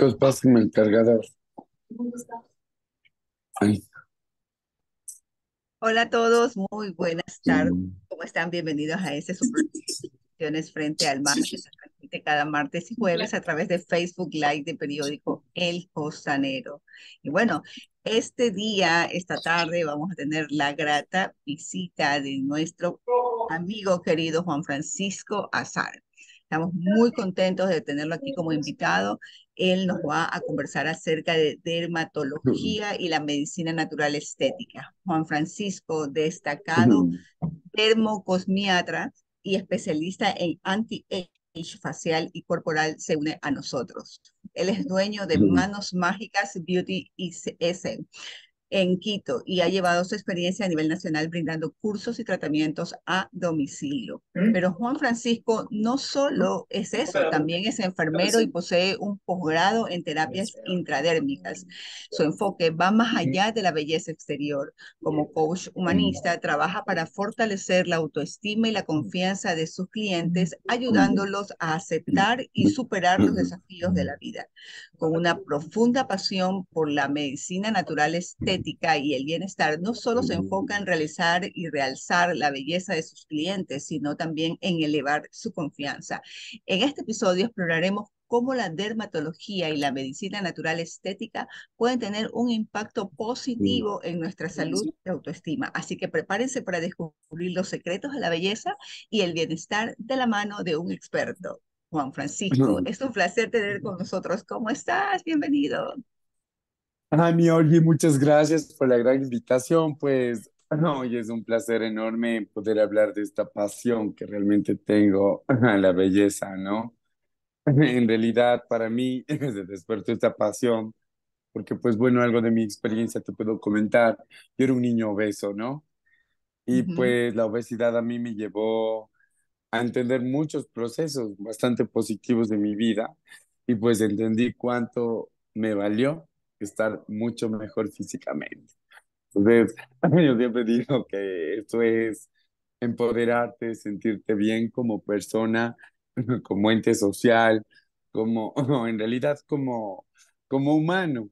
Chicos, pásenme el cargador. Hola a todos, muy buenas tardes. ¿Cómo están? Bienvenidos a este Supervisiones Frente al Mar que se transmite cada martes y jueves a través de Facebook Live de periódico El Costanero. Y bueno, este día, esta tarde, vamos a tener la grata visita de nuestro amigo querido Juan Francisco Azar. Estamos muy contentos de tenerlo aquí como invitado. Él nos va a conversar acerca de dermatología y la medicina natural estética. Juan Francisco, destacado dermocosmiatra y especialista en anti-age facial y corporal, se une a nosotros. Él es dueño de Manos Mágicas Beauty IS en Quito y ha llevado su experiencia a nivel nacional brindando cursos y tratamientos a domicilio. Pero Juan Francisco no solo es eso, también es enfermero y posee un posgrado en terapias intradérmicas. Su enfoque va más allá de la belleza exterior. Como coach humanista, trabaja para fortalecer la autoestima y la confianza de sus clientes, ayudándolos a aceptar y superar los desafíos de la vida. Con una profunda pasión por la medicina natural estética, y el bienestar no solo se enfoca en realizar y realzar la belleza de sus clientes, sino también en elevar su confianza. En este episodio exploraremos cómo la dermatología y la medicina natural estética pueden tener un impacto positivo en nuestra salud y autoestima. Así que prepárense para descubrir los secretos de la belleza y el bienestar de la mano de un experto. Juan Francisco, es un placer tener con nosotros. ¿Cómo estás? Bienvenido. Ay, mi Olgi, muchas gracias por la gran invitación. Pues, hoy es un placer enorme poder hablar de esta pasión que realmente tengo a la belleza, ¿no? En realidad, para mí, se despertó esta pasión, porque, pues, bueno, algo de mi experiencia te puedo comentar. Yo era un niño obeso, ¿no? Y Ujú. pues la obesidad a mí me llevó a entender muchos procesos bastante positivos de mi vida y pues entendí cuánto me valió estar mucho mejor físicamente. Entonces, yo siempre digo que esto es empoderarte, sentirte bien como persona, como ente social, como en realidad como, como humano.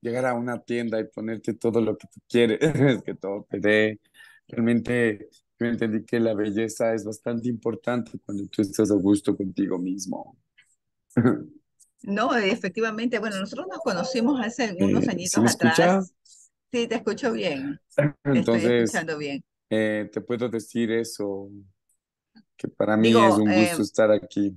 Llegar a una tienda y ponerte todo lo que tú quieres, que todo te dé. Realmente yo entendí que la belleza es bastante importante cuando tú estás a gusto contigo mismo. No, efectivamente, bueno, nosotros nos conocimos hace unos Eh, ¿sí añitos me atrás. Sí, te escucho bien, estoy Entonces, escuchando bien. eh, te puedo decir eso, que para mí es Digo, un eh, gusto estar aquí.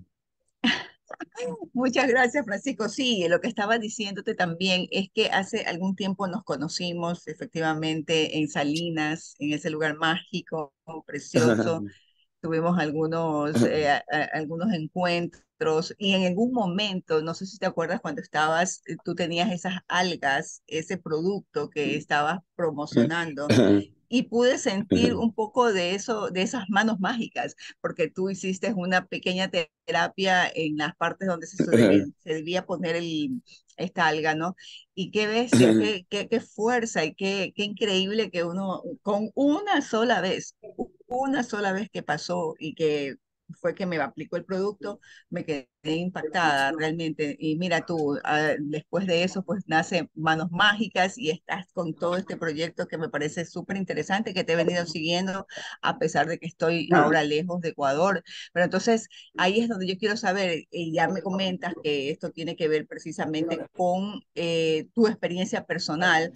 muchas gracias, Francisco. Sí, lo que estaba diciéndote también es que hace algún tiempo nos conocimos efectivamente en Salinas, en ese lugar mágico, precioso. Tuvimos algunos, eh, a- a- algunos encuentros y en algún momento, no sé si te acuerdas cuando estabas, eh, tú tenías esas algas, ese producto que estabas promocionando y pude sentir un poco de eso, de esas manos mágicas, porque tú hiciste una pequeña te- terapia en las partes donde se, debía, se debía poner el, esta alga, ¿no? Y qué bestia, qué, qué, qué fuerza y qué, qué increíble que uno con una sola vez, una sola vez que pasó y que fue que me aplicó el producto, me quedé impactada realmente. Y mira tú, ah, después de eso, pues nace Manos Mágicas y estás con todo este proyecto que me parece súper interesante, que te he venido siguiendo a pesar de que estoy ahora lejos de Ecuador. Pero entonces ahí es donde yo quiero saber, y ya me comentas que esto tiene que ver precisamente con eh, tu experiencia personal.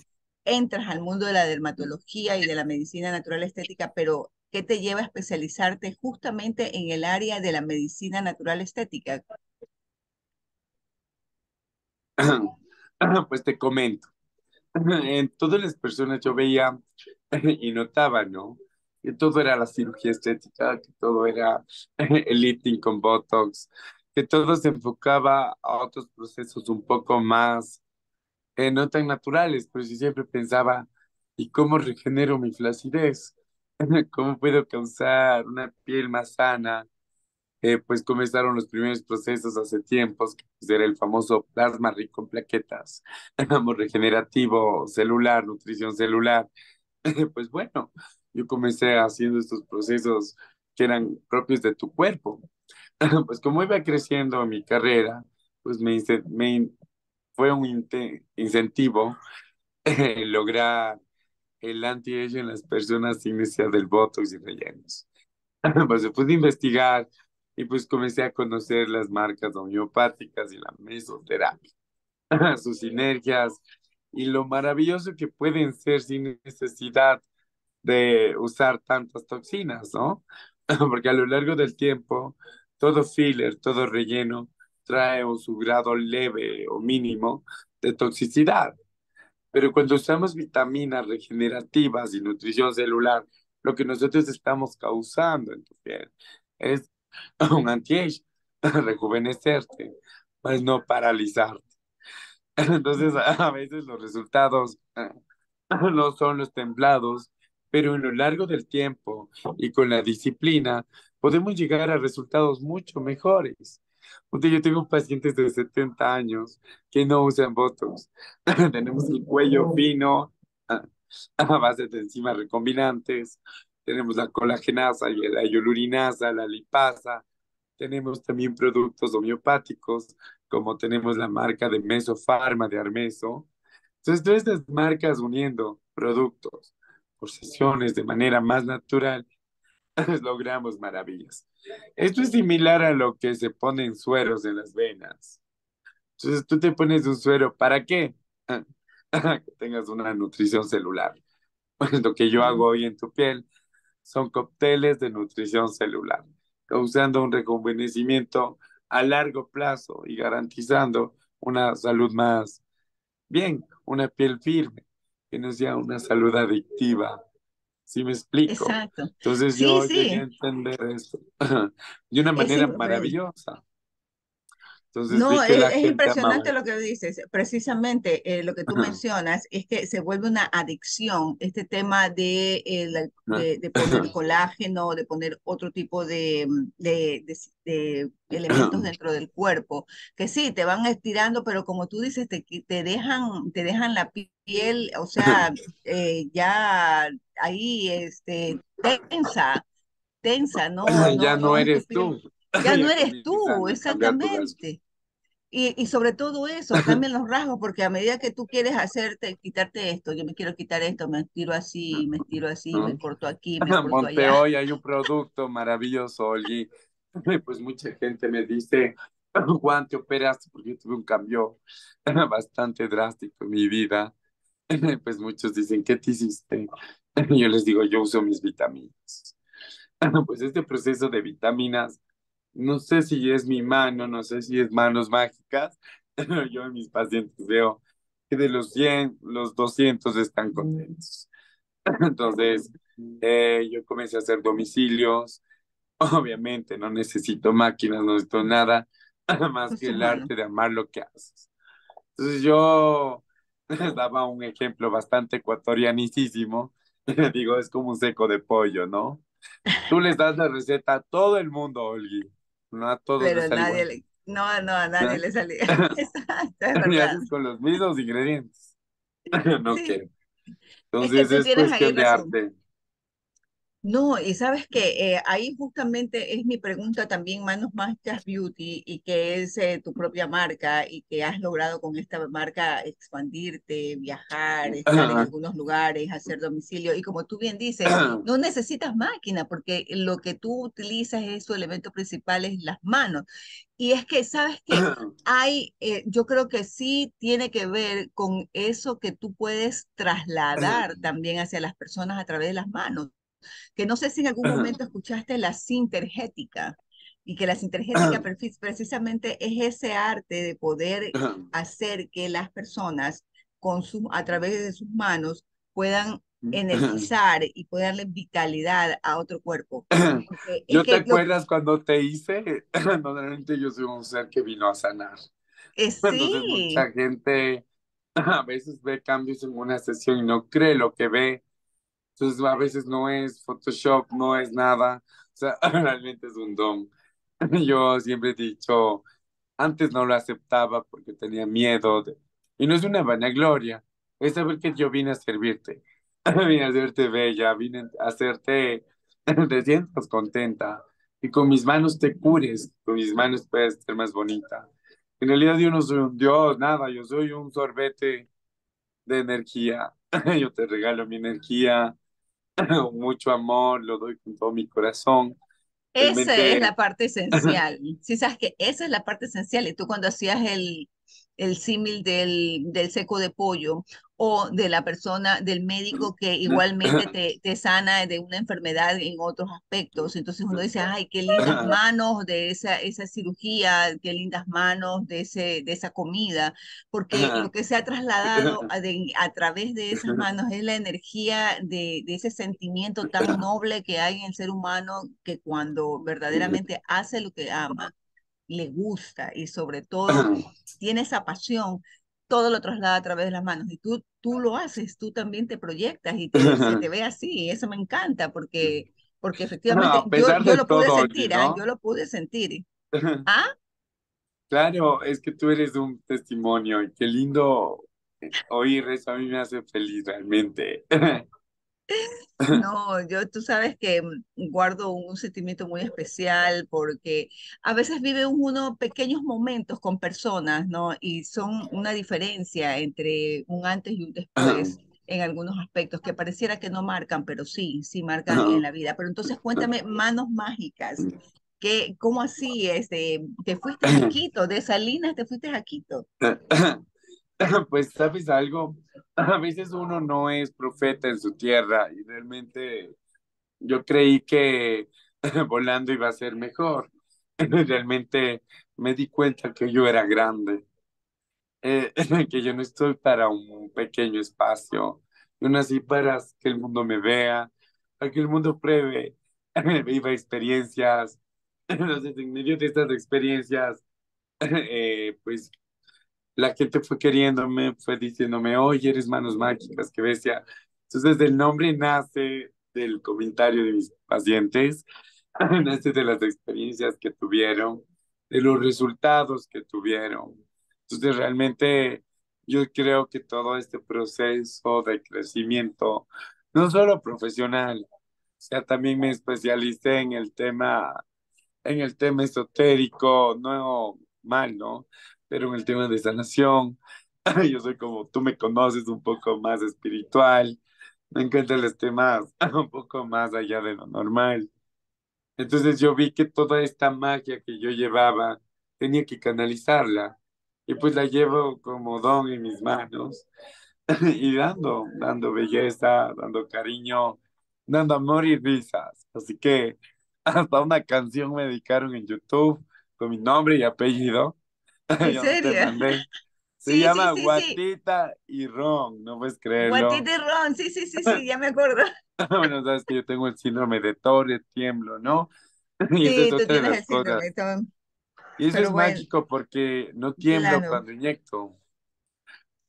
Entras al mundo de la dermatología y de la medicina natural estética, pero ¿qué te lleva a especializarte justamente en el área de la medicina natural estética? Pues te comento. En todas las personas yo veía y notaba, ¿no? Que todo era la cirugía estética, que todo era el lifting con Botox, que todo se enfocaba a otros procesos un poco más eh, no tan naturales, pero sí siempre pensaba, ¿y cómo regenero mi flacidez? ¿Cómo puedo causar una piel más sana? Eh, pues comenzaron los primeros procesos hace tiempos, que pues, era el famoso plasma rico en plaquetas, amor regenerativo celular, nutrición celular. pues bueno, yo comencé haciendo estos procesos que eran propios de tu cuerpo. pues como iba creciendo mi carrera, pues me, me fue un incentivo lograr el anti-age en las personas sin necesidad del botox y rellenos. pues se pude investigar y pues comencé a conocer las marcas homeopáticas y la mesoterapia, sus sinergias y lo maravilloso que pueden ser sin necesidad de usar tantas toxinas, ¿no? Porque a lo largo del tiempo, todo filler, todo relleno, trae un su grado leve o mínimo de toxicidad. Pero cuando usamos vitaminas regenerativas y nutrición celular, lo que nosotros estamos causando en tu piel es un anti-age, rejuvenecerte, pues no paralizarte. Entonces, a veces los resultados no son los templados, pero en lo largo del tiempo y con la disciplina podemos llegar a resultados mucho mejores. Yo tengo pacientes de 70 años que no usan Botox. Tenemos el cuello fino a base de enzimas recombinantes. Tenemos la colagenasa y la hialurinasa, la lipasa. Tenemos también productos homeopáticos, como tenemos la marca de Mesofarma de Armeso. Entonces, todas estas marcas uniendo productos por sesiones de manera más natural logramos maravillas. Esto es similar a lo que se ponen sueros en las venas. Entonces tú te pones un suero, ¿para qué? que tengas una nutrición celular. Pues lo que yo hago hoy en tu piel son cócteles de nutrición celular, causando un rejuvenecimiento a largo plazo y garantizando una salud más bien, una piel firme, que no sea una salud adictiva ¿Sí me explico? Exacto. Entonces yo llegué a entender esto de una manera maravillosa. Entonces, no, es, impresionante lo que dices. Precisamente eh, lo que tú mencionas es que se vuelve una adicción este tema de, de, poner colágeno, de poner otro tipo de, de, elementos dentro del cuerpo, que sí, te van estirando, pero como tú dices, te, te, dejan, te dejan la piel, o sea, eh, ya ahí este, tensa, tensa, ¿no? ya no, eres tú. Ya no eres tú, exactamente. Y, y, sobre todo eso, cambian los rasgos, porque a medida que tú quieres hacerte, quitarte esto, yo me quiero quitar esto, me estiro así, me estiro así, me corto aquí, me corto Monte hoy hay un producto maravilloso, Olgi. Pues mucha gente me dice, Juan, te operaste porque yo tuve un cambio bastante drástico en mi vida. Pues muchos dicen, ¿qué te hiciste? Yo les digo, yo uso mis vitaminas. Pues este proceso de vitaminas no sé si es mi mano, no sé si es manos mágicas, pero yo en mis pacientes veo que de los 100, los 200 están contentos. Entonces, eh, yo comencé a hacer domicilios. Obviamente, no necesito máquinas, no necesito nada, más que el arte de amar lo que haces. Entonces, yo les daba un ejemplo bastante ecuatorianísimo. Digo, es como un seco de pollo, ¿no? Tú les das la receta a todo el mundo, Olgi no a todos Pero nadie no, no, a nadie le salía. Exacto, es con los mismos ingredientes. no quiero. Entonces es, cuestión de arte. No, y sabes que eh, ahí justamente es mi pregunta también, Manos Mágicas Beauty, y que es eh, tu propia marca y que has logrado con esta marca expandirte, viajar, estar en algunos lugares, hacer domicilio. Y como tú bien dices, no necesitas máquina porque lo que tú utilizas es su elemento principal, es las manos. Y es que, ¿sabes que Hay, eh, yo creo que sí tiene que ver con eso que tú puedes trasladar también hacia las personas a través de las manos que no sé si en algún momento escuchaste la sintergética y que la sintergética precisamente es ese arte de poder hacer que las personas con su, a través de sus manos puedan energizar y puedan darle vitalidad a otro cuerpo. ¿Yo te acuerdas cuando te hice? Normalmente yo soy un ser que vino a sanar. Eh, Entonces mucha gente a veces ve cambios en una sesión y no cree lo que ve entonces a veces no es Photoshop, no es nada, o sea, realmente es un don. Yo siempre he dicho, antes no lo aceptaba porque tenía miedo, de... y no es una vanagloria, es saber que yo vine a servirte, vine a hacerte bella, vine a hacerte, te sientas contenta, y con mis manos te cures, con mis manos puedes ser más bonita. En realidad yo no soy un dios, nada, yo soy un sorbete de energía. Yo te regalo mi energía, mucho amor, lo doy con todo mi corazón. Esa es la parte esencial. Sí, sabes que esa es la parte esencial. Y tú cuando hacías el, el símil del, del seco de pollo o de la persona, del médico que igualmente te, te, sana de una enfermedad en otros aspectos. Entonces uno dice, ay, qué lindas manos de esa, esa cirugía, qué lindas manos de, ese, de esa comida, porque lo que se ha trasladado a, a través de esas manos es la energía de, de ese sentimiento tan noble que hay en el ser humano que cuando verdaderamente hace lo que ama, le gusta y sobre todo tiene esa pasión, todo lo traslada a través de las manos. Y tú, tú lo haces, tú también te proyectas y te, se te ve así. Eso me encanta porque, porque efectivamente yo, yo, lo pude sentir, ¿ah? yo lo pude sentir. ¿Ah? Claro, es que tú eres un testimonio y qué lindo oír eso. A mí me hace feliz realmente. No, yo tú sabes que mm, guardo un sentimiento muy especial porque a veces vive uno pequeños momentos con personas, ¿no? Y son una diferencia entre un antes y un después en algunos aspectos que pareciera que no marcan, pero sí, sí marcan en la vida. Pero entonces cuéntame, manos mágicas, ¿qué, ¿cómo así? Este, ¿Te fuiste a Quito? ¿De Salinas te fuiste a Quito? Pues, ¿sabes algo? A veces uno no es profeta en su tierra y realmente yo creí que volando iba a ser mejor. Realmente me di cuenta que yo era grande, eh, que yo no estoy para un pequeño espacio. Yo nací para que el mundo me vea, para que el mundo pruebe, viva experiencias. Entonces, en medio de estas experiencias, eh, pues la gente fue queriéndome, fue diciéndome, oye, eres manos mágicas, qué bestia. Entonces, el nombre nace del comentario de mis pacientes, nace de las experiencias que tuvieron, de los resultados que tuvieron. Entonces, realmente yo creo que todo este proceso de crecimiento, no solo profesional, o sea, también me especialicé en el tema, en el tema esotérico, no mal, ¿no? Pero en el tema de sanación, yo soy como tú me conoces un poco más espiritual, me encantan los temas un poco más allá de lo normal. Entonces yo vi que toda esta magia que yo llevaba tenía que canalizarla y pues la llevo como don en mis manos y dando, dando belleza, dando cariño, dando amor y risas. Así que hasta una canción me dedicaron en YouTube con mi nombre y apellido ¿En serio? Se llama Guatita y Ron, no puedes creerlo. Guatita y Ron, sí, sí, sí, sí, ya me acuerdo. bueno, sabes que yo tengo el síndrome de Torres, tiemblo, ¿no? y sí, tú tienes el síndrome. Y eso es mágico porque no tiemblo cuando inyecto.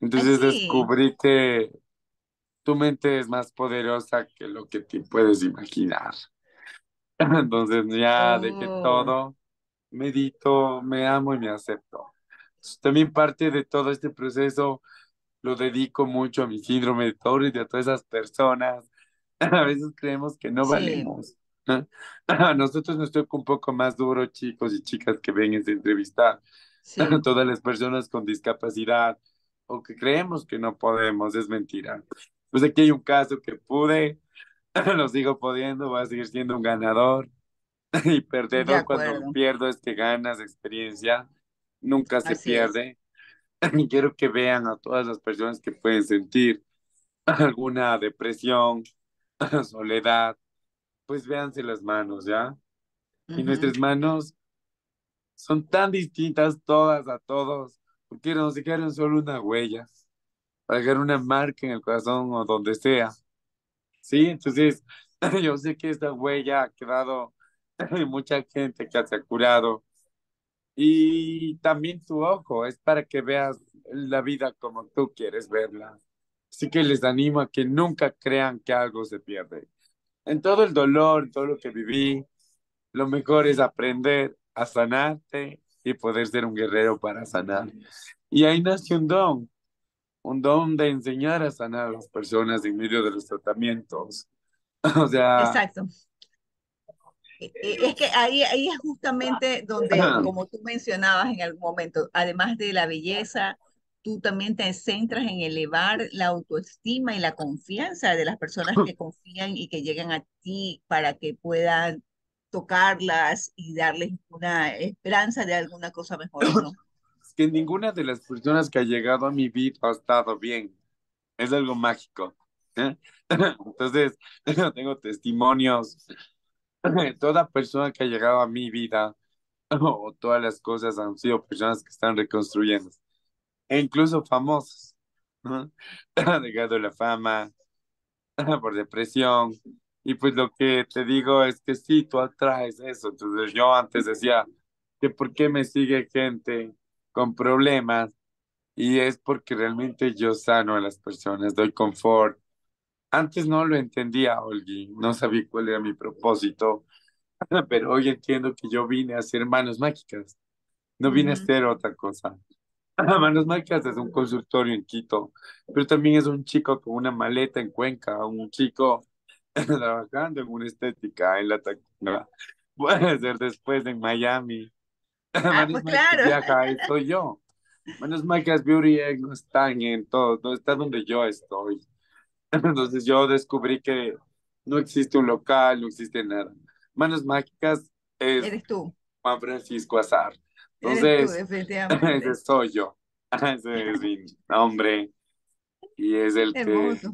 Entonces descubrí que tu mente es más poderosa que lo que te puedes imaginar. Entonces ya dejé oh. todo medito, me amo y me acepto. también parte de todo este proceso lo dedico mucho a mi síndrome de Torres y a todas esas personas A veces creemos que no Sí, valemos. A nosotros nos toca un poco más duro, chicos y chicas que ven esta entrevista, sí, todas las personas con discapacidad o que creemos que no podemos, es mentira. Pues aquí hay un caso que pude, lo sigo pudiendo, va a seguir siendo un ganador y de perdedor cuando pierdo es que ganas experiencia, nunca se Así pierde. Y quiero que vean a todas las personas que pueden sentir alguna depresión, soledad, pues véanse las manos, ¿ya? Y Ujú, nuestras manos son tan distintas todas a todos, porque nos dejaron solo una huella, para dejar una marca en el corazón o donde sea, ¿sí? Entonces, yo sé que esta huella ha quedado mucha gente que se ha curado, y también tu ojo, es para que veas la vida como tú quieres verla. Así que les animo a que nunca crean que algo se pierde. En todo el dolor, todo lo que viví, lo mejor es aprender a sanarte y poder ser un guerrero para sanar. Y ahí nació un don, un don de enseñar a sanar a las personas en medio de los tratamientos. O sea, Exacto. E- e- Es que ahí, ahí es justamente donde, como tú mencionabas en algún momento, además de la belleza, tú también te centras en elevar la autoestima y la confianza de las personas que confían y que llegan a ti para que puedan tocarlas y darles una esperanza de alguna cosa mejor, ¿no? es que ninguna de las personas que ha llegado a mi vida ha estado bien. Es algo mágico. ¿eh? Entonces, tengo testimonios. Toda persona que ha llegado a mi vida o todas las cosas han sido personas que están reconstruyendo. E incluso famosos. ¿no? Han llegado la fama por depresión. Y pues lo que te digo es que sí, tú atraes eso. Entonces yo antes decía que por qué me sigue gente con problemas y es porque realmente yo sano a las personas, doy confort. Antes no lo entendía, Olgi, no sabía cuál era mi propósito, pero hoy entiendo que yo vine a hacer manos mágicas, no vine a hacer otra cosa. Manos mágicas es un consultorio en Quito, pero también es un chico con una maleta en Cuenca, un chico trabajando en una estética en la. Puede ser después en Miami. Ah, Manos pues mágicas claro, viaja, soy yo. Manos mágicas Beauty no están en todo, no está donde yo estoy. Entonces yo descubrí que no existe un local, no existe nada. Manos Mágicas es eres tú, Juan Francisco Azar. eres tú, Entonces, ese soy yo. Ese es mi nombre y es el que, Hermoso.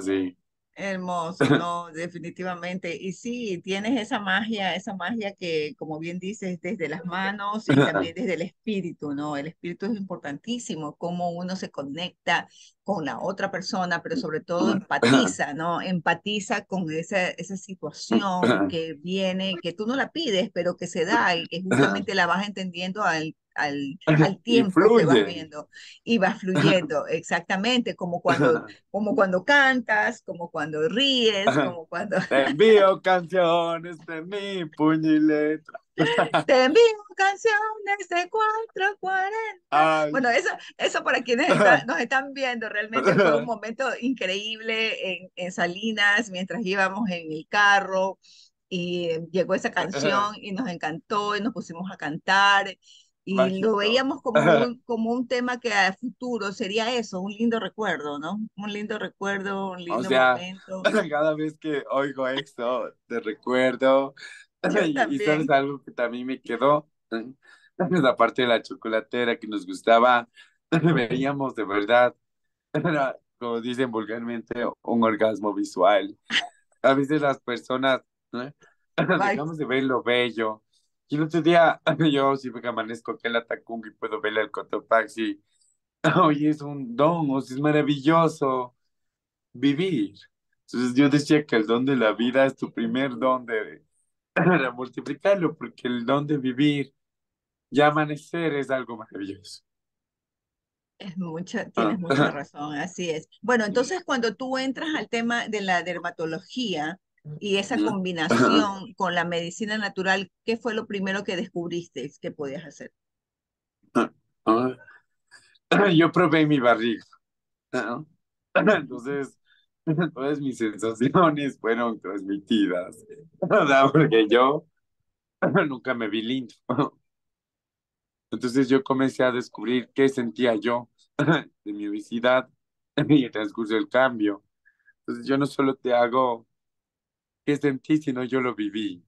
sí. Hermoso, no, definitivamente. Y sí, tienes esa magia, esa magia que, como bien dices, desde las manos y también desde el espíritu, ¿no? El espíritu es importantísimo, cómo uno se conecta con la otra persona, pero sobre todo empatiza, ¿no? Empatiza con esa, esa situación que viene, que tú no la pides, pero que se da y que justamente la vas entendiendo al, al, al tiempo que vas viendo y va fluyendo, exactamente, como cuando como cuando cantas, como cuando ríes, como cuando Te envío canciones de mi puño y letra. te envío canciones de cuatro cuarenta. Ay. Bueno, eso, eso para quienes está- nos están viendo, realmente fue un momento increíble en, en Salinas mientras íbamos en el carro y eh, llegó esa canción y nos encantó y nos pusimos a cantar y lo Mágico. veíamos como un, como un tema que a futuro sería eso, un lindo recuerdo, ¿no? Un lindo recuerdo, un O lindo sea, momento. cada vez que oigo esto, te recuerdo. Y, y sabes algo que también me quedó, la parte de la chocolatera que nos gustaba, veíamos de verdad, era, como dicen vulgarmente, un orgasmo visual. A veces las personas ¿no? Dejamos de ver lo bello. Y el otro día, yo siempre que amanezco aquí en la Tacunga y puedo ver el Cotopaxi, oye, es un don, o sea, es maravilloso vivir. Entonces yo decía que el don de la vida es tu primer don de, para multiplicarlo, porque el don de vivir y amanecer es algo maravilloso. Es mucha, tienes Ah, mucha razón, así es. Bueno, entonces cuando tú entras al tema de la dermatología y esa combinación con la medicina natural, ¿qué fue lo primero que descubriste que podías hacer? Yo probé mi barriga. Entonces todas mis sensaciones fueron transmitidas, ¿verdad? Porque yo nunca me vi lindo. Entonces yo comencé a descubrir qué sentía yo de mi obesidad y el transcurso del cambio. Entonces yo no solo te hago qué sentí, sino yo lo viví.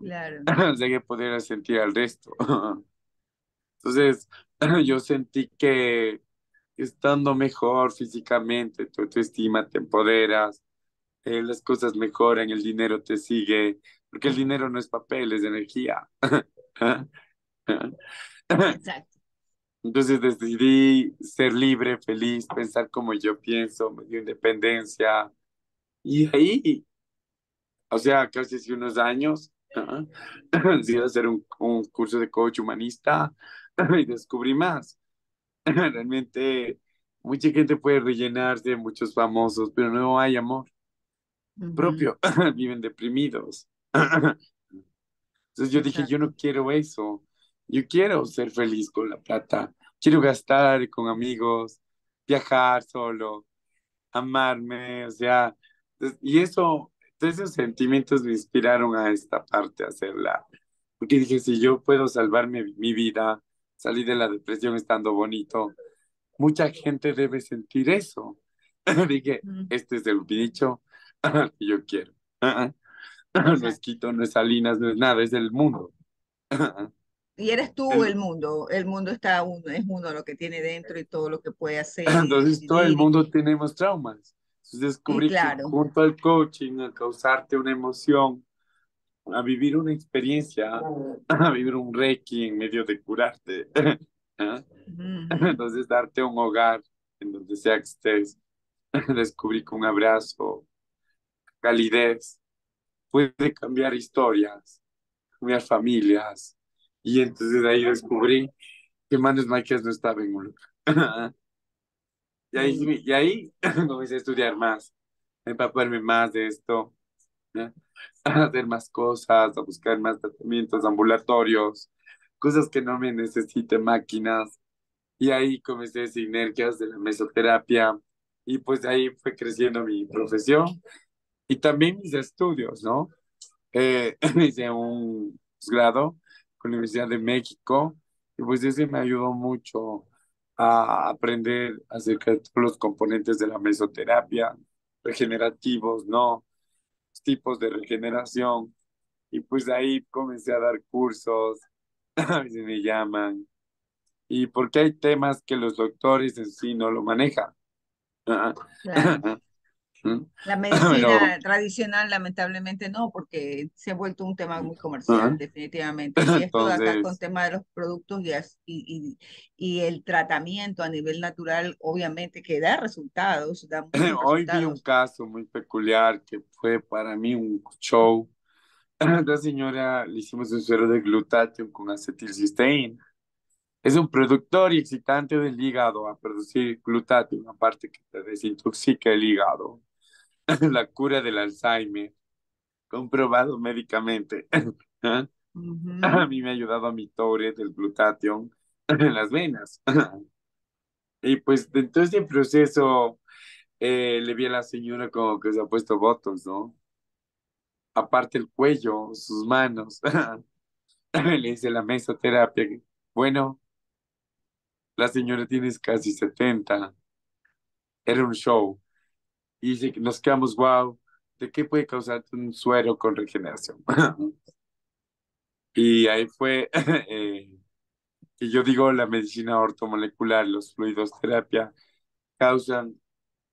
Claro. sé que poder sentir al resto. Entonces yo sentí que estando mejor físicamente, tu autoestima te empoderas, eh, las cosas mejoran, el dinero te sigue, porque el dinero no es papel, es energía. Exacto. Entonces decidí ser libre, feliz, pensar como yo pienso, me dio independencia. Y ahí, o sea, casi hace unos años, decidí hacer un, un curso de coach humanista y descubrí más. Realmente, mucha gente puede rellenarse, muchos famosos, pero no hay amor propio, viven deprimidos. Entonces yo dije, yo no quiero eso, yo quiero ser feliz con la plata, quiero gastar con amigos, viajar solo, amarme, o sea, y eso, esos sentimientos me inspiraron a esta parte, a hacerla, porque dije, si yo puedo salvarme mi vida, salir de la depresión estando bonito, mucha gente debe sentir eso. dije, este es el dicho que yo quiero. No es Quito, no es Salinas, no es nada, es el mundo. Y eres tú el mundo, el mundo está uno, es uno lo que tiene dentro y todo lo que puede hacer. Entonces todo el mundo tenemos traumas. Entonces descubrí que junto al coaching, a causarte una emoción, a vivir una experiencia, a vivir un reiki en medio de curarte. Entonces darte un hogar en donde sea que estés. Descubrí que un abrazo, calidez, puede cambiar historias, cambiar familias. Y entonces ahí descubrí que Manos Mágicas no estaba en un lugar. Y ahí, y ahí comencé a estudiar más, a empaparme más de esto, a hacer más cosas, a buscar más tratamientos ambulatorios, cosas que no me necesiten máquinas. Y ahí comencé sinergias de la mesoterapia y pues ahí fue creciendo mi profesión y también mis estudios, ¿no? Eh, hice un grado con la Universidad de México y pues ese me ayudó mucho a aprender acerca de todos los componentes de la mesoterapia, regenerativos, ¿no? tipos de regeneración. Y pues ahí comencé a dar cursos, a veces me llaman, y porque hay temas que los doctores en sí no lo manejan. La medicina tradicional, lamentablemente, no, porque se ha vuelto un tema muy comercial, definitivamente. Y esto acá con tema de los productos y, y, y, el tratamiento a nivel natural, obviamente, que da resultados. Hoy vi un caso muy peculiar que fue para mí un show. La señora le hicimos un suero de glutatión con acetilcisteína. Es un productor y excitante del hígado a producir glutatión, aparte que te desintoxica el hígado. la cura del Alzheimer, comprobado médicamente. ¿Ah? A mí me ha ayudado a mi tore del glutatión en las venas. y pues dentro de este proceso eh, le vi a la señora como que se ha puesto votos, ¿no? Aparte el cuello, sus manos. le hice la mesoterapia. Bueno, la señora tiene casi 70. Era un show y nos quedamos, wow, ¿de qué puede causar un suero con regeneración? y ahí fue eh, que yo digo, la medicina ortomolecular, los fluidos terapia, causan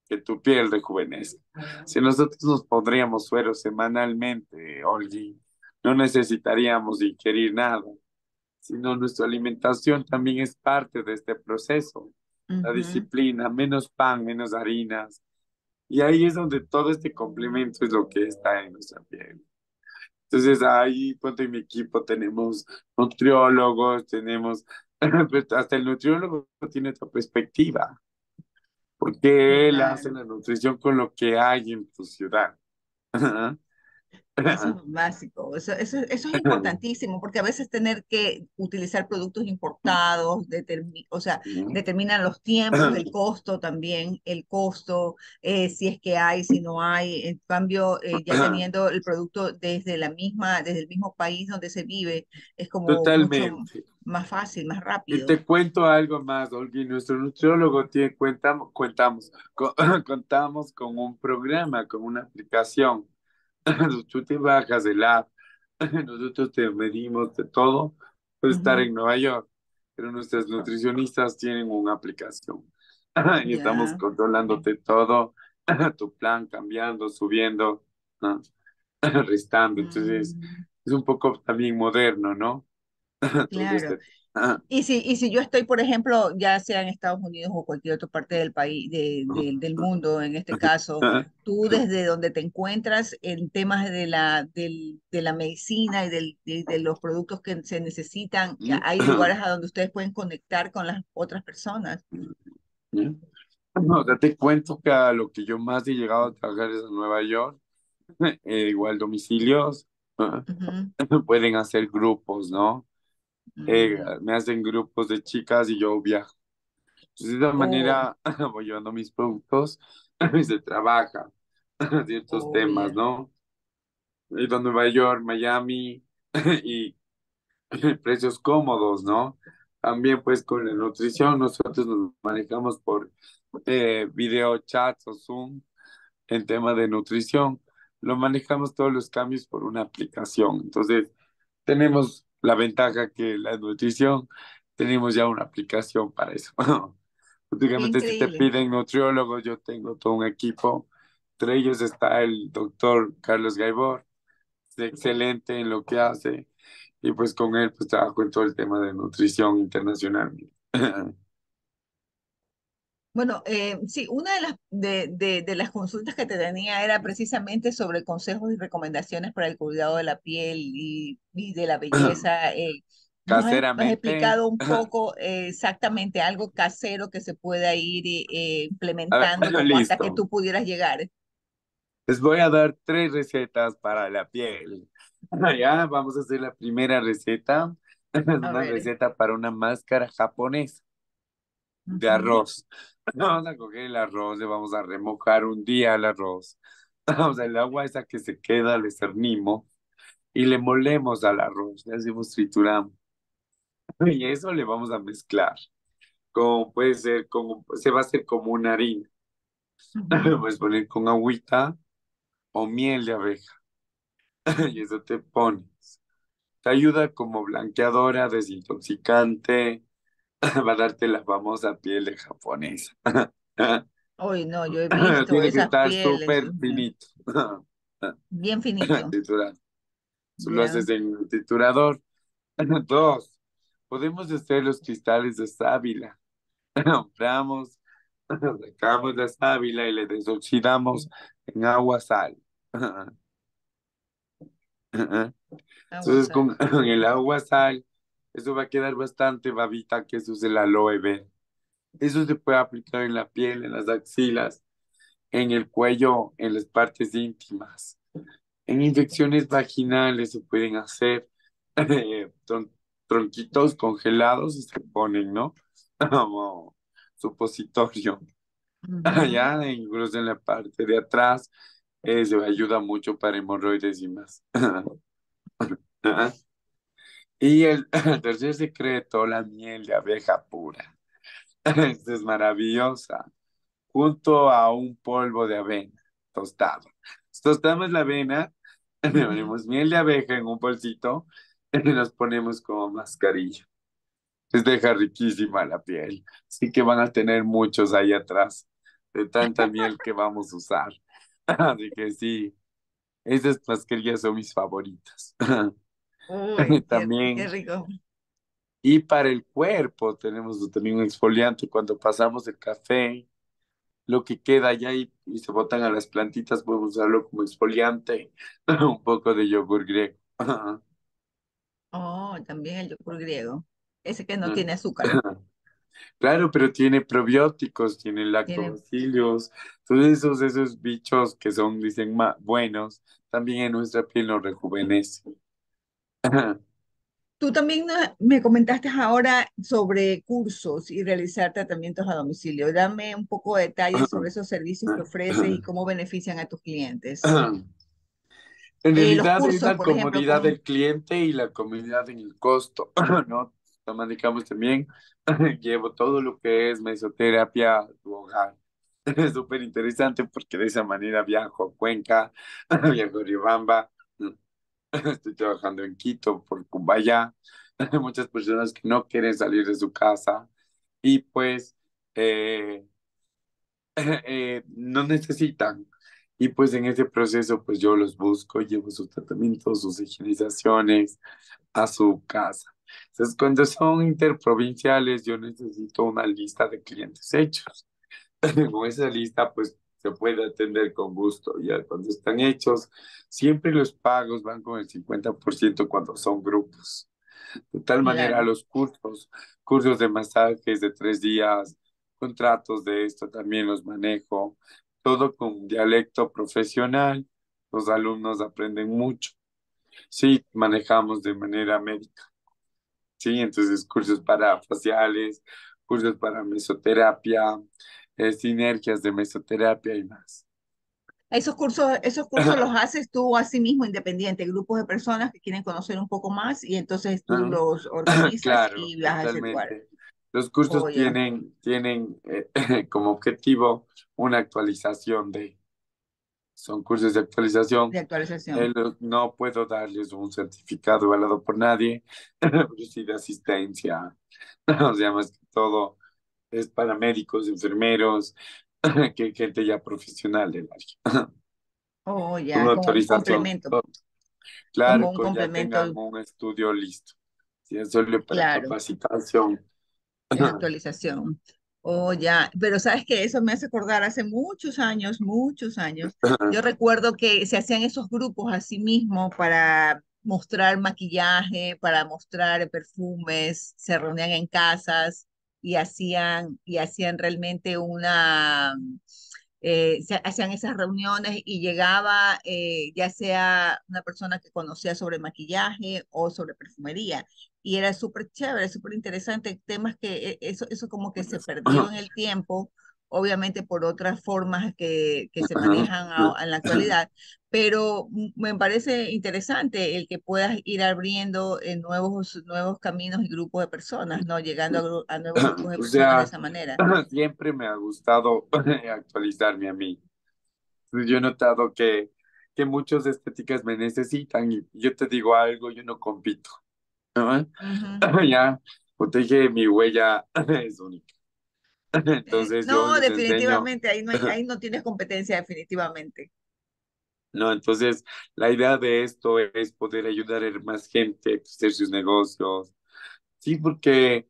que tu piel rejuvenezca. Si nosotros nos pondríamos suero semanalmente, Olgi, no necesitaríamos ingerir nada, sino nuestra alimentación también es parte de este proceso. La disciplina, menos pan, menos harinas, y ahí es donde todo este complemento es lo que está en nuestra piel. Entonces ahí, ponte en mi equipo, tenemos nutriólogos, tenemos, hasta el nutriólogo tiene otra perspectiva, porque él hace la nutrición con lo que hay en tu ciudad. Eso es básico, eso, eso, eso es importantísimo, porque a veces tener que utilizar productos importados, determi- o sea, determinan los tiempos, el costo también, el costo, eh, si es que hay, si no hay. En cambio, eh, ya teniendo el producto desde la misma, desde el mismo país donde se vive, es como mucho Totalmente. más fácil, más Y rápido. te cuento algo más, Olgi. Nuestro nutriólogo tiene, cuentamos, cuentamos, co- contamos con un programa, con una aplicación. Tú te bajas el app, nosotros te medimos de todo, puedes estar en Nueva York, pero nuestras nutricionistas tienen una aplicación y estamos Ya. controlándote todo, tu plan cambiando, subiendo, ¿no? restando. Entonces, Mm, es un poco también moderno, ¿no? Claro. Y si, y si yo estoy, por ejemplo, ya sea en Estados Unidos o cualquier otra parte del país, de- de- del mundo, en este caso, tú desde donde te encuentras en temas de la, del- de la medicina y del- de, de los productos que se necesitan, hay lugares a donde ustedes pueden conectar con las otras personas. No, ya. Te cuento que a lo que yo más he llegado a trabajar es a Nueva York, eh, igual domicilios, Ujú, pueden hacer grupos, ¿no? Eh, me hacen grupos de chicas y yo viajo. Entonces, de esa Oh, manera voy llevando mis productos y se trabaja ciertos oh, temas. ¿no? Ido a Nueva York, Miami y precios cómodos, ¿no? También pues con la nutrición nosotros nos manejamos por eh, video chats o Zoom en tema de nutrición. Lo manejamos todos los cambios por una aplicación. Entonces, tenemos la ventaja que la nutrición, tenemos ya una aplicación para eso. Prácticamente si te piden nutriólogos, yo tengo todo un equipo. Entre ellos está el doctor Carlos Gaibor, es excelente en lo que hace y pues con él pues trabajo en todo el tema de nutrición internacional. Bueno, eh, sí, una de las, de, de, de las consultas que te tenía era precisamente sobre consejos y recomendaciones para el cuidado de la piel y, y de la belleza. eh, ¿nos has, has Caseramente, explicado un poco eh, exactamente algo casero que se pueda ir eh, ver, implementando como hasta que tú pudieras llegar? Les voy a dar tres recetas para la piel. Ya, vamos a hacer la primera receta. Es una ver. receta para una máscara japonesa de arroz. Vamos a coger el arroz, le vamos a remojar un día el arroz. El agua esa que se queda, le cernimos y le molemos al arroz, le hacemos trituramos. Y eso le vamos a mezclar. Como puede ser, como, se va a hacer como una harina. Ujú. Puedes poner con agüita o miel de abeja. Y eso te pones. Te ayuda como blanqueadora, desintoxicante, va a darte la famosa piel de japonesa. Hoy no, yo he visto Tiene que esas estar pieles, súper finito. bien finito. Triturar. Tú lo haces en el triturador. Dos, podemos hacer los cristales de sábila. Compramos, sacamos la sábila y le desoxidamos en agua sal. Entonces, con el agua sal, eso va a quedar bastante babita, que eso es el aloe vera. Eso se puede aplicar en la piel, en las axilas, en el cuello, en las partes íntimas. En infecciones vaginales se pueden hacer eh, tron- tronquitos congelados y se ponen, ¿no? Como supositorio. Allá, incluso en la parte de atrás, eso ayuda mucho para hemorroides y más. Y el tercer secreto, la miel de abeja pura. Esta es maravillosa. Junto a un polvo de avena tostado. Tostamos la avena, le ponemos miel de abeja en un bolsito y nos ponemos como mascarilla. Les deja riquísima la piel. Así que van a tener muchos ahí atrás de tanta miel que vamos a usar. Así que sí, esas mascarillas son mis favoritas. Uy, qué, qué También rico. Y para el cuerpo tenemos también un exfoliante cuando pasamos el café, lo que queda allá y, y se botan a las plantitas, podemos usarlo como exfoliante, un poco de yogur griego. Oh, también el yogur griego. Ese que no tiene azúcar. Claro, pero tiene probióticos, tiene lactobacillus, todos esos, esos bichos que son, dicen, ma- buenos, también en nuestra piel nos rejuvenece. Tú también eh, me comentaste ahora sobre cursos y realizar tratamientos a domicilio. Dame un poco de detalles sobre esos servicios que ofreces y cómo benefician a tus clientes. En Eh, realidad es cursos, la por ejemplo, comodidad del cliente y la comodidad en el costo, ¿no? Manejamos también, llevo todo lo que es mesoterapia a tu hogar. Es súper interesante porque de esa manera viajo a Cuenca, viajo a Riobamba, estoy trabajando en Quito, por Cumbayá. Muchas personas que no quieren salir de su casa y pues eh, eh, no necesitan. Y pues en ese proceso, pues yo los busco, llevo sus tratamientos, sus higienizaciones a su casa. Entonces, cuando son interprovinciales, yo necesito una lista de clientes hechos. Con esa lista, pues se puede atender con gusto. Ya cuando están hechos, siempre los pagos van con el 50% cuando son grupos. De tal manera, claro, los cursos, cursos de masajes de tres días, contratos de esto también los manejo, todo con dialecto profesional. Los alumnos aprenden mucho. Sí, manejamos de manera médica. Sí, entonces cursos para faciales, cursos para mesoterapia, eh, sinergias de mesoterapia y más. esos cursos, esos cursos los haces tú a sí mismo, independiente, grupos de personas que quieren conocer un poco más y entonces tú ¿no? los organizas Claro, y lugar. totalmente. Los cursos ya, tienen, tienen eh, como objetivo una actualización de, son cursos de actualización. de Eh, actualización. los- no puedo darles un certificado avalado por nadie, pero sí de asistencia. O sea, más que todo es para médicos, enfermeros, que gente ya profesional del área. Oh, ya, como un complemento, como Claro, un que ya tengan complemento, un estudio listo. Es solo para claro. capacitación. Actualización. Oh, ya, pero sabes que eso me hace acordar hace muchos años, muchos años. Yo recuerdo que se hacían esos grupos a sí mismo para mostrar maquillaje, para mostrar perfumes, se reunían en casas y hacían, y hacían realmente una, eh, se hacían esas reuniones y llegaba eh, ya sea una persona que conocía sobre maquillaje o sobre perfumería y era súper chévere, súper interesante, temas que eh, eso, eso como que se perdió en el tiempo, obviamente por otras formas que, que se manejan a- en la actualidad, pero me parece interesante el que puedas ir abriendo en nuevos, nuevos caminos y grupos de personas, ¿no? Llegando a, a nuevos grupos de O personas de sea, esa manera. siempre me ha gustado actualizarme a mí. Yo he notado que, que muchos estéticas me necesitan y yo te digo algo, yo no compito. Ya, como te dije, mi huella es única. Yo no, enseño, definitivamente, ahí no hay, ahí no tienes competencia, definitivamente. ¿no? Entonces la idea de esto es poder ayudar a más gente a hacer sus negocios. Sí, porque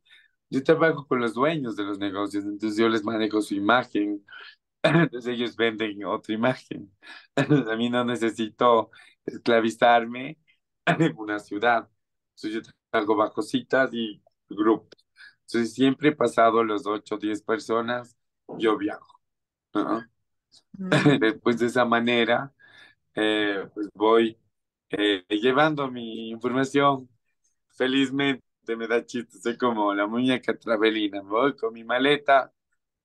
yo trabajo con los dueños de los negocios, entonces yo les manejo su imagen, entonces ellos venden otra imagen. A mí no necesito esclavizarme en una ciudad. Entonces yo trabajo bajo citas y grupos. Entonces siempre he pasado los ocho o diez personas, yo viajo. ¿no? Mm. Después de esa manera, eh, pues voy eh, llevando mi información. Felizmente me da chiste, soy como la muñeca travelina. Voy con mi maleta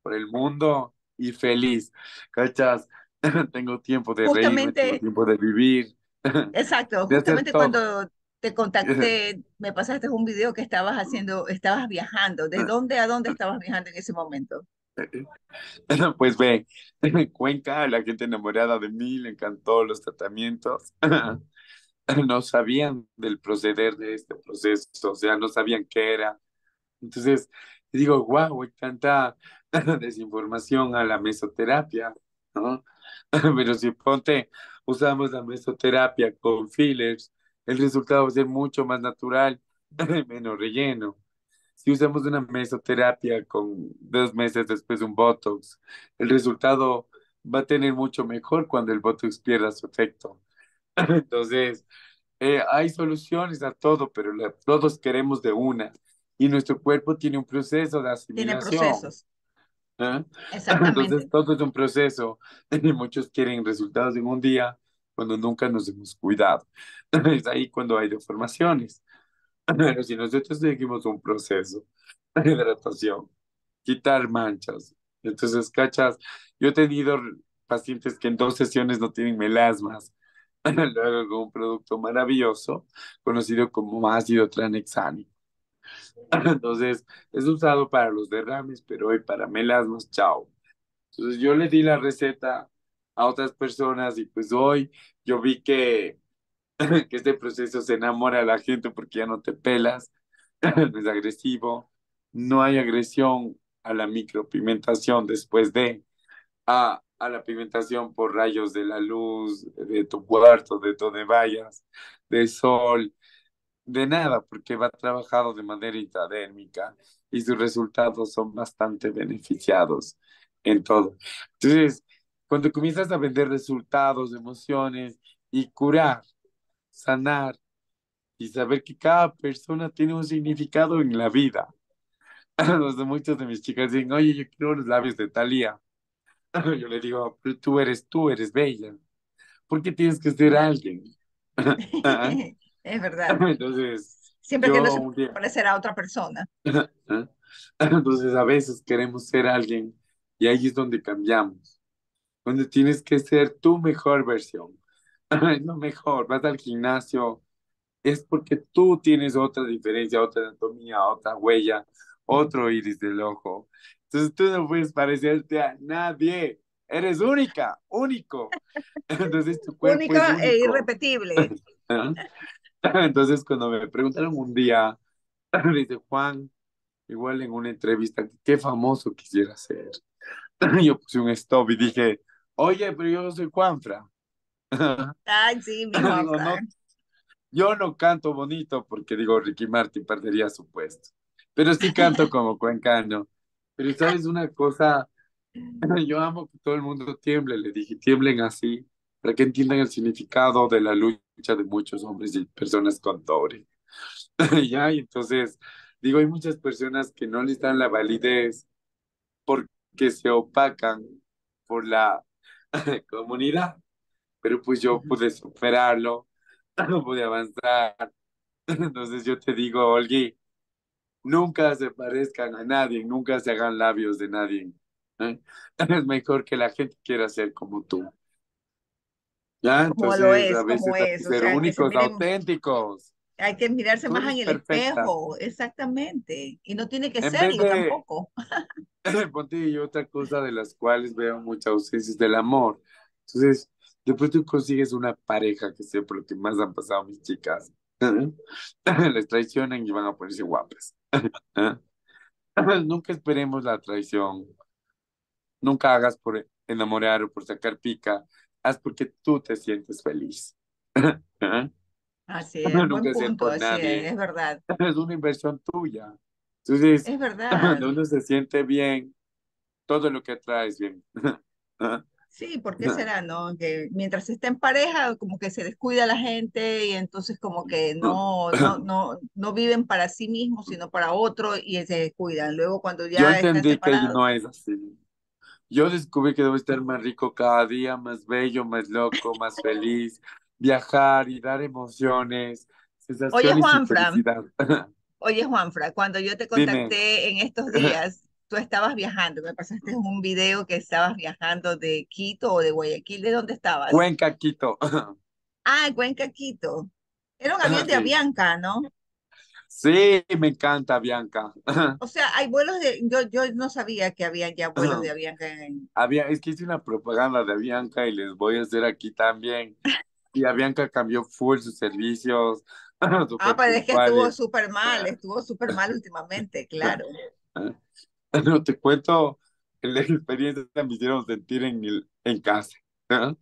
por el mundo y feliz. ¿Cachas? Tengo tiempo de reírme, tengo tiempo de vivir, exacto, justamente cuando te contacté, me pasaste un video que estabas haciendo, estabas viajando. ¿De dónde a dónde estabas viajando en ese momento? Pues ve, Cuenca, la gente enamorada de mí, le encantó los tratamientos. No sabían del proceder de este proceso, o sea, no sabían qué era. Entonces, digo, wow, hay tanta desinformación a la mesoterapia, ¿no? Pero si ponte, usamos la mesoterapia con fillers, el resultado va a ser mucho más natural, menos relleno. Si usamos una mesoterapia con dos meses después de un Botox, el resultado va a tener mucho mejor cuando el Botox pierda su efecto. Entonces, eh, hay soluciones a todo, pero la- todos queremos de una. y nuestro cuerpo tiene un proceso de Tiene asimilación. procesos, ¿ah? Entonces, exactamente. todo es un proceso. Y muchos quieren resultados en un día cuando nunca nos hemos cuidado. Es ahí cuando hay deformaciones. Pero si nosotros seguimos un proceso de hidratación, quitar manchas, entonces, cachas, yo he tenido pacientes que en dos sesiones no tienen melasmas, luego con un producto maravilloso conocido como ácido tranexámico. Entonces, es usado para los derrames, pero hoy para melasmas, chao. Entonces, yo le di la receta a otras personas y pues hoy yo vi que, que este proceso se enamora a la gente porque ya no te pelas, no es agresivo, no hay agresión a la micropigmentación después de, a, a la pigmentación por rayos de la luz, de tu cuarto, de donde vayas, de sol, de nada, porque va trabajado de manera intradérmica y sus resultados son bastante beneficiados en todo. Entonces, cuando comienzas a vender resultados, emociones y curar, sanar y saber que cada persona tiene un significado en la vida. Muchas de mis chicas dicen, oye, yo quiero los labios de Talía. Yo le digo, pero tú eres tú, eres bella. ¿Por qué tienes que ser alguien? Es verdad. Entonces, Siempre que yo un día, parecer a otra persona. Entonces, a veces queremos ser alguien y ahí es donde cambiamos, donde tienes que ser tu mejor versión. No mejor, vas al gimnasio, es porque tú tienes otra diferencia, otra anatomía, otra huella, otro iris del ojo. Entonces, tú no puedes parecerte a nadie. Eres única, único. Entonces, tu cuerpo es Única e único. irrepetible. ¿ah? Entonces, cuando me preguntaron un día, dice Juan, igual en una entrevista, qué famoso quisiera ser. Yo puse un stop y dije, oye, pero yo soy Juanfra. Ay, sí, mi Digo, no, yo no canto bonito porque digo, Ricky Martin perdería su puesto. Pero sí canto como cuencano. Pero sabes una cosa, yo amo que todo el mundo tiemble, le dije, tiemblen así, para que entiendan el significado de la lucha de muchos hombres y personas con doble. Ya, y entonces, digo, hay muchas personas que no les dan la validez porque se opacan por la comunidad, pero pues yo pude superarlo, pude avanzar. Entonces yo te digo, Olgui, nunca se parezcan a nadie, nunca se hagan labios de nadie. ¿eh? Es mejor que la gente quiera ser como tú. ¿Ya? Como lo Entonces a es, como veces que es. O ser sea, que se únicos, miren, auténticos. hay que mirarse Tú más en el perfecta. espejo, exactamente. Y no tiene que En serlo de, tampoco. ponte y otra cosa de las cuales veo mucha ausencia es del amor. Entonces, después tú consigues una pareja, que sé por lo que más han pasado mis chicas. Les traicionan y van a ponerse guapas. Nunca esperemos la traición. Nunca hagas por enamorar o por sacar pica. Haz porque tú te sientes feliz. Así es, buen Nunca hacer punto, así es, nadie. es verdad. Es una inversión tuya. Entonces, Es verdad. cuando uno se siente bien, todo lo que trae es bien. Sí, ¿por qué será, no? Que mientras está en pareja, como que se descuida la gente y entonces como que no, no, no, no viven para sí mismos, sino para otro y se descuidan. Luego cuando Yo ya están entendí que separados, no es así. Yo descubrí que debo estar más rico cada día, más bello, más loco, más feliz, viajar y dar emociones, oye sensaciones y felicidad. oye Juanfra, cuando yo te Dime, contacté en estos días, tú estabas viajando, me pasaste un video que estabas viajando de Quito o de Guayaquil, ¿de dónde estabas? Cuenca, Quito. Ah, Cuenca, Quito. Era un avión de Avianca, ¿no? sí, me encanta, Bianca. O sea, hay vuelos de, yo, yo no sabía que había ya vuelos de Avianca en, Había, es que hice una propaganda de Bianca y les voy a hacer aquí también. Y Avianca cambió full sus servicios, Ah, pero es que estuvo súper mal, estuvo súper mal últimamente, claro. No te cuento, la experiencia me hicieron sentir en, el- en casa. ¿no?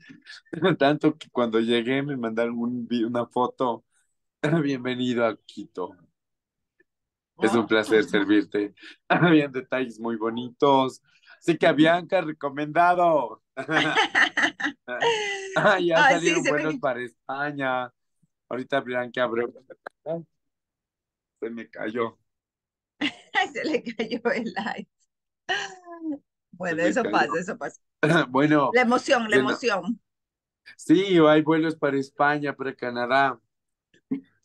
Tanto que cuando llegué me mandaron un una foto. Bienvenido a Quito. Es un placer servirte. Habían detalles muy bonitos. Así que a Bianca, recomendado. Ah, ya Ay, salieron buenos para España. Ahorita Bianca abrió. Se me cayó. Se le cayó el live. Bueno, eso pasa, eso pasa. Bueno, La emoción, la emoción. Sí, hay vuelos para España, para Canadá,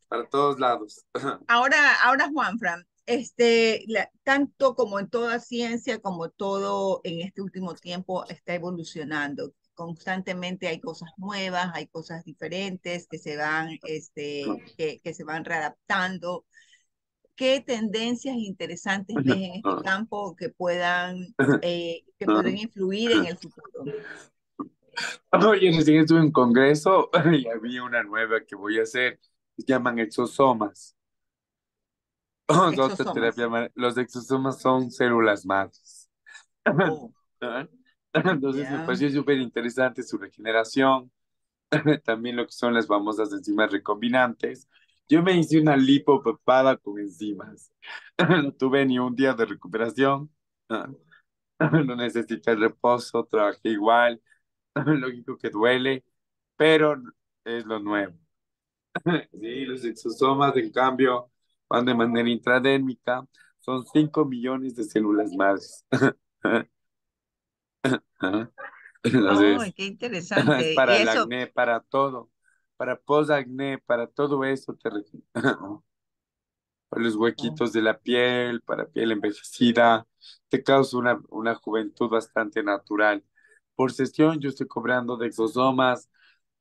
para todos lados. Ahora, ahora Juanfran, este, tanto como en toda ciencia, como todo en este último tiempo está evolucionando. Constantemente hay cosas nuevas, hay cosas diferentes que se van, este, que, que se van readaptando. ¿Qué tendencias interesantes ves en este campo que puedan, eh, que pueden influir en el futuro? Oye, recién estuve en un congreso y había una nueva que voy a hacer, se llaman exosomas. Exosomas. Los exosomas son células madres. Oh, Entonces me ya. pareció súper interesante su regeneración, también lo que son las famosas enzimas recombinantes. Yo me hice una lipopapada con enzimas. No tuve ni un día de recuperación. No necesité reposo, trabajé igual. Lógico que duele, pero es lo nuevo. Sí, los exosomas, en cambio, van de manera intradérmica. Son 5 millones de células madres. Oh, Entonces, qué es interesante. Y para el eso, acné, para todo. Para post-acné, para todo eso. Te... Para los huequitos de la piel, para piel envejecida. Te causa una, una juventud bastante natural. Por sesión, yo estoy cobrando de exosomas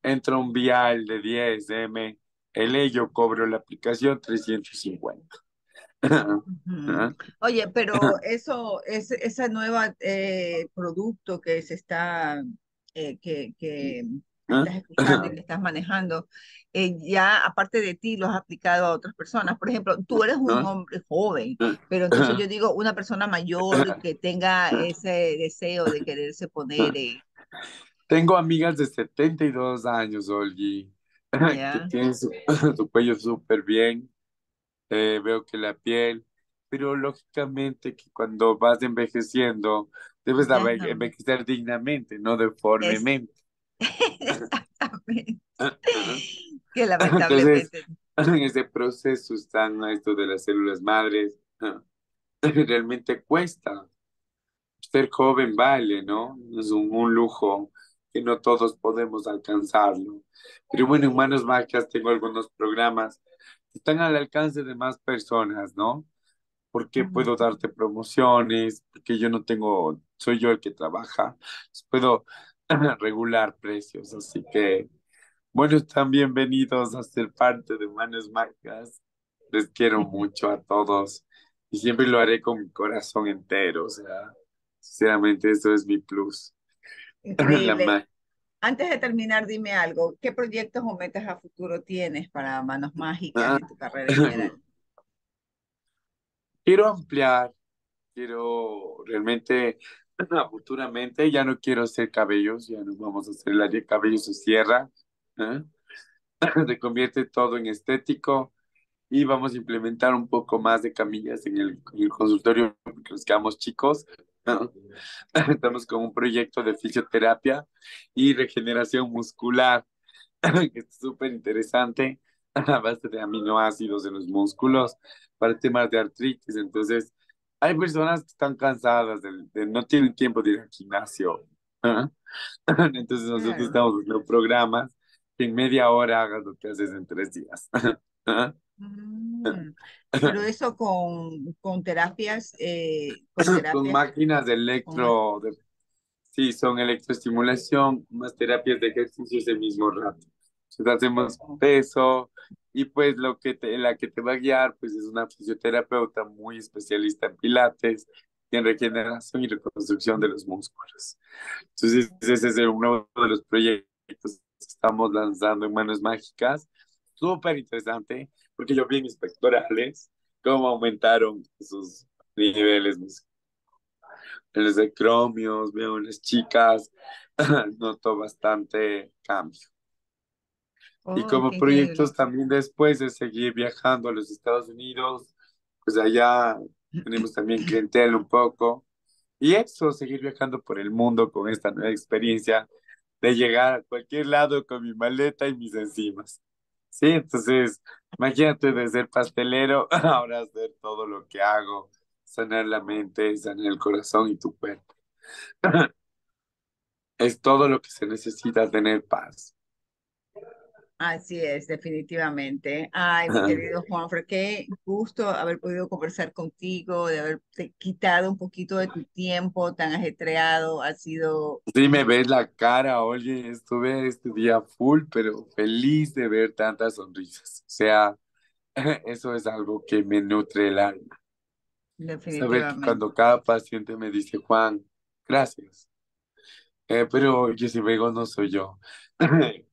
entra un vial de 10 m L, yo cobro la aplicación 350. ujú. Oye, pero eso, es, ese nuevo eh, producto que se está, eh, que, que estás escuchando y que estás manejando, eh, ya aparte de ti, lo has aplicado a otras personas. Por ejemplo, tú eres un hombre joven, pero entonces yo digo, una persona mayor que tenga ese deseo de quererse poner, eh, Tengo amigas de 72 años, Olgi, que tienen su, su cuello súper bien, eh, veo que la piel, pero lógicamente que cuando vas envejeciendo, debes envejecer dignamente, no es deformemente. exactamente, que Entonces, lamentablemente. en ese proceso están esto de las células madres. Realmente cuesta. Ser joven vale, ¿no? Es un, un lujo que no todos podemos alcanzarlo. Pero bueno, en Manos Mágicas tengo algunos programas que están al alcance de más personas, ¿no? Porque puedo darte promociones, porque yo no tengo, soy yo el que trabaja, pues puedo regular precios. Así que, bueno, están bienvenidos a ser parte de Manos Mágicas. Les quiero mucho a todos y siempre lo haré con mi corazón entero, o sea. Sinceramente, eso es mi plus. La Antes de terminar, dime algo. ¿Qué proyectos o metas a futuro tienes para Manos Mágicas Ah, en tu carrera en general? Quiero ampliar, quiero realmente, futuramente, ya no quiero hacer cabellos, ya no vamos a hacer área de cabellos se cierra, ¿eh? Se convierte todo en estético y vamos a implementar un poco más de camillas en el, en el consultorio porque nos quedamos chicos. ¿no? Estamos con un proyecto de fisioterapia y regeneración muscular que es súper interesante, a base de aminoácidos en los músculos para temas de artritis. Entonces, hay personas que están cansadas, de, de- no tienen tiempo de ir al gimnasio. ¿ah? Entonces, nosotros Claro. estamos haciendo programas que en media hora hagas lo que haces en tres días. ¿ah? Mm, Pero eso con, con terapias, eh, con Con terapias, máquinas de electro, de Sí, son electroestimulación, más terapias de ejercicio ese mismo rato. Hacemos peso y pues lo que te, la que te va a guiar pues es una fisioterapeuta muy especialista en pilates y en regeneración y reconstrucción de los músculos. Entonces ese es uno de los proyectos que estamos lanzando en Manos Mágicas. Súper interesante porque yo vi en mis pectorales cómo aumentaron sus niveles musculares en los de cromios, veo en las chicas, noto bastante cambio. Y oh, como qué increíble. proyectos también después de seguir viajando a los Estados Unidos, pues allá tenemos también clientela un poco. Y eso, seguir viajando por el mundo con esta nueva experiencia de llegar a cualquier lado con mi maleta y mis enzimas. Sí, entonces, imagínate de ser pastelero, ahora hacer todo lo que hago, sanar la mente, sanar el corazón y tu cuerpo. Es todo lo que se necesita tener paz. Así es, definitivamente. Ay, mi querido Juanfra, qué gusto haber podido conversar contigo, de haberte quitado un poquito de tu tiempo tan ajetreado. Ha sido... Sí, me ves la cara, oye, estuve este día full, pero feliz de ver tantas sonrisas. O sea, eso es algo que me nutre el alma. Saber que cuando cada paciente me dice, Juan, gracias. Eh, pero yo si vengo no soy yo.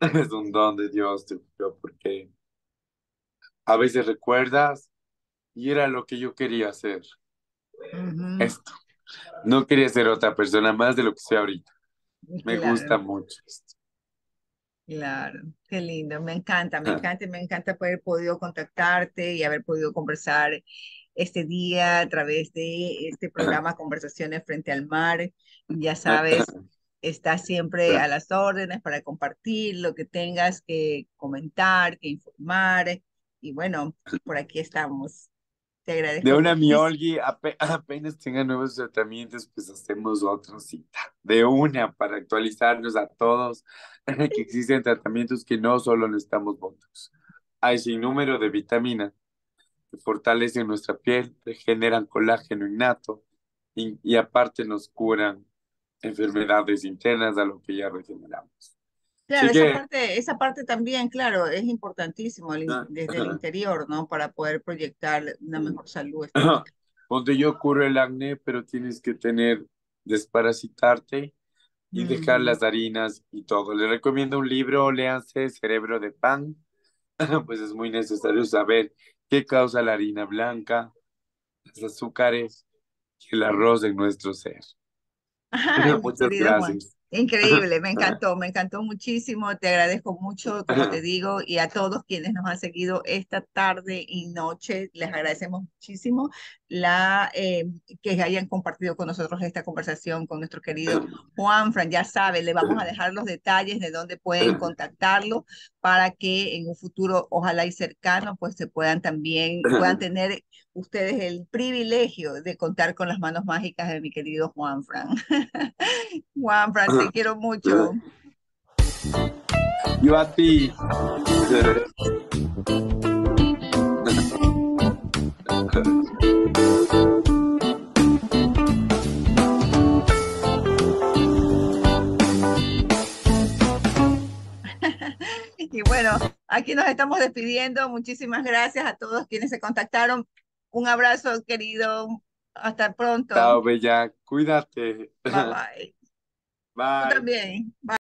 es un don de Dios, porque a veces recuerdas y era lo que yo quería hacer. Esto. No quería ser otra persona más de lo que soy ahorita. Me gusta mucho esto. Claro, qué lindo, me encanta, me encanta, me encanta haber podido contactarte y haber podido conversar este día a través de este programa Conversaciones frente al mar. Ya sabes, está siempre a las órdenes para compartir lo que tengas que comentar, que informar. Y bueno, por aquí estamos. Te agradezco. De una mi Olgi, apenas tenga nuevos tratamientos, pues hacemos otra cita. De una, para actualizarnos a todos que existen tratamientos que no solo necesitamos botox. Hay sin número de vitaminas que fortalecen nuestra piel, regeneran colágeno innato y, y aparte nos curan enfermedades internas a lo que ya regeneramos. Claro, esa, parte, esa parte también, claro, es importantísimo ah, desde el interior, ¿no? Para poder proyectar una mejor salud. Donde yo ocurre el acné, pero tienes que tener, desparasitarte y dejar las harinas y todo. Le recomiendo un libro, léanse Cerebro de Pan, pues es muy necesario saber qué causa la harina blanca, los azúcares y el arroz en nuestro ser. Muchas gracias. Increíble, me encantó, me encantó muchísimo, te agradezco mucho, como te digo, y a todos quienes nos han seguido esta tarde y noche, les agradecemos muchísimo la eh, que hayan compartido con nosotros esta conversación con nuestro querido Juan Fran, ya sabe, le vamos a dejar los detalles de dónde pueden contactarlo para que en un futuro, ojalá y cercano, pues se puedan también, puedan tener ustedes el privilegio de contar con las manos mágicas de mi querido Juan Fran. Juan Fran, te quiero mucho. Yo a ti. Y bueno, aquí nos estamos despidiendo. Muchísimas gracias a todos quienes se contactaron. Un abrazo, querido. Hasta pronto. Chao, Bella. Cuídate. Bye bye. Bye. Tú también. Bye.